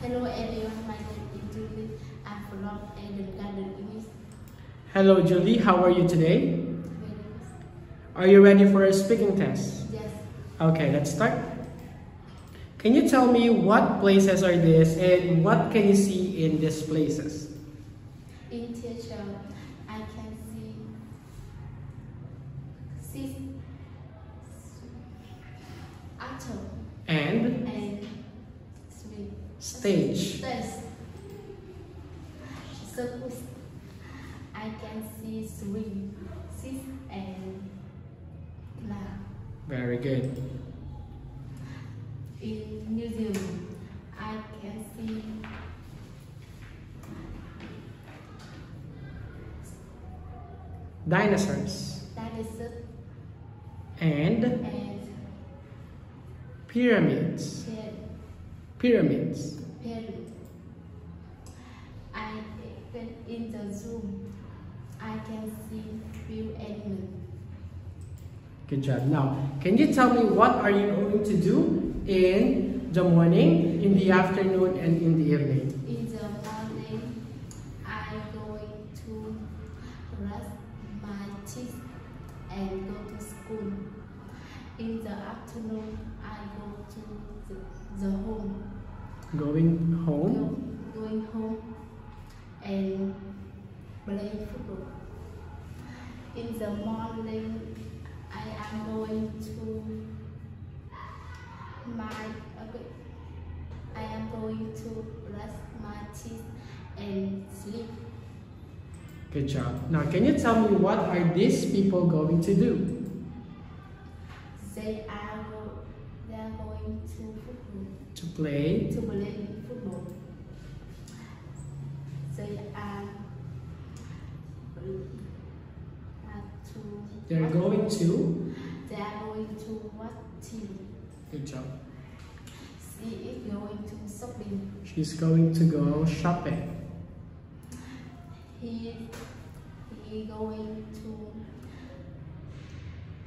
Hello everyone, my name is Julie. I'm from Eden Garden English. Hello, Julie. How are you today? Very Are you ready for a speaking test? Yes. Okay, let's start. Can you tell me what places are this and what can you see in these places? In teacher, I can see six actor And and three stage. stairs. Circus. I can see three, six and nine. Very good. In museum, I can see Dinosaurs. dinosaurs And and pyramids. pyramid. Pyramids. Pyramid. I when in the zoom, I can see few animals. Good job. Now, can you tell me what are you going to do in the morning, in the afternoon, and in the evening? In the morning, I'm going to brush my teeth and go to school. In the afternoon, I go to the, the home. Going home? Go, going home and playing football. In the morning, I am going to my okay, I am going to brush my teeth and sleep. Good job. Now, can you tell me what are these people going to do? They are they are going to football To play to play football. They are, are to they're going to. They are going to watch TV. Good job. She is going to shopping. She's going to go shopping. He he going to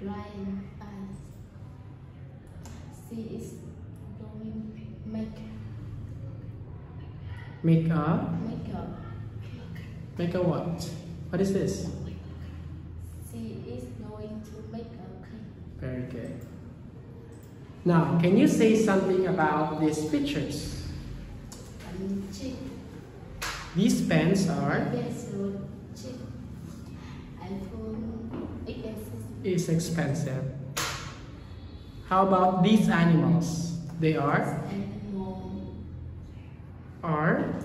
drive bus. She is going make Make a. makeup. Make a what? What is this? She is going to make a cake. Very good. Now, can you say something about these pictures? And cheap. These pens are Pencil cheap. iPhone is expensive. How about these animals? They are are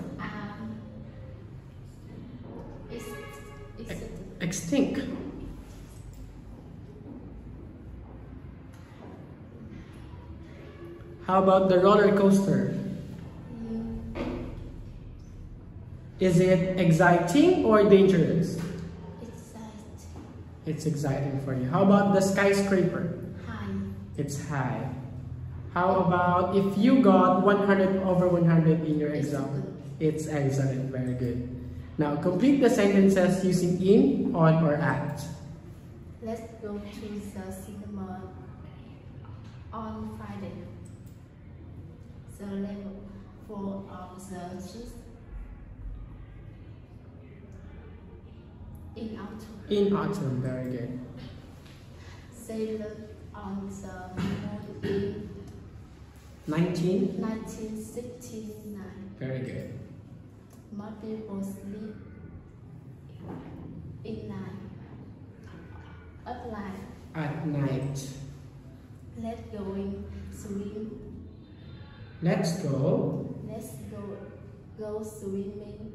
extinct. How about the roller coaster? Is it exciting or dangerous? excited. It's exciting for you. How about the skyscraper? It's high. How about if you got 100 over 100 in your exam? It's excellent, very good. Now complete the sentences using in, on, or at. Let's go to the cinema on Friday. The level four of the shoes in autumn. In autumn, very good. Sailor on the moon in 19, 1969. very good. My people sleep in night. At night, At night. let's going swim. Let's go Let's go go swimming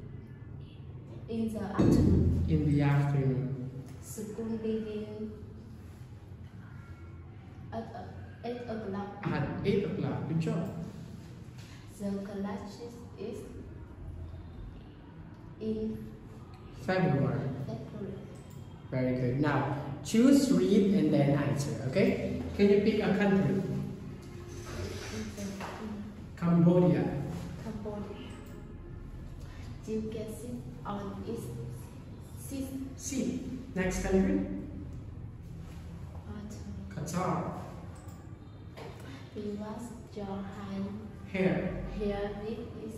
in the afternoon. in the afternoon. School begin 8 o'clock. At 8 o'clock. Good job. The class is in February. February. Very good. Now, choose, read, and then answer, okay? Can you pick a country? Cambodia. Cambodia. Do You guess it? on its seat. Seat. Next country? Qatar. Qatar. We was your hand Hair. Here it is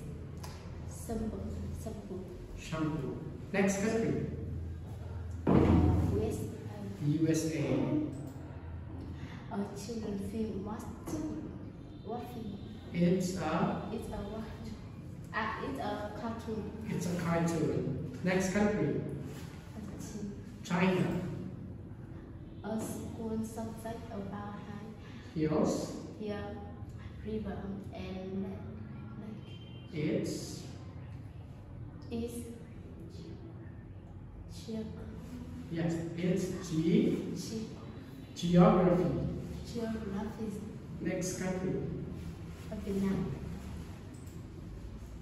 simple, simple. Shampoo. Next country. West uh, USA. uh, children film what what film? It's a It's a what? Ah, it's a cartoon. it's a cartoon. Next country. China. A school subject about high Heels. here, river and lake. It's Is check, yes. It's G check, geography. geography Next country. Vietnam.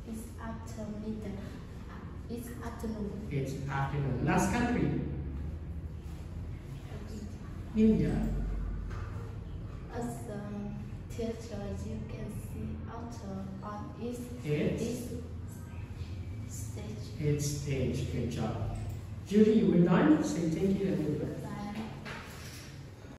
It's after midnight. It's afternoon. It's afternoon. Last country. India. You can see outer on its stage. it's stage. Good job. Judy, we're done. Say thank you and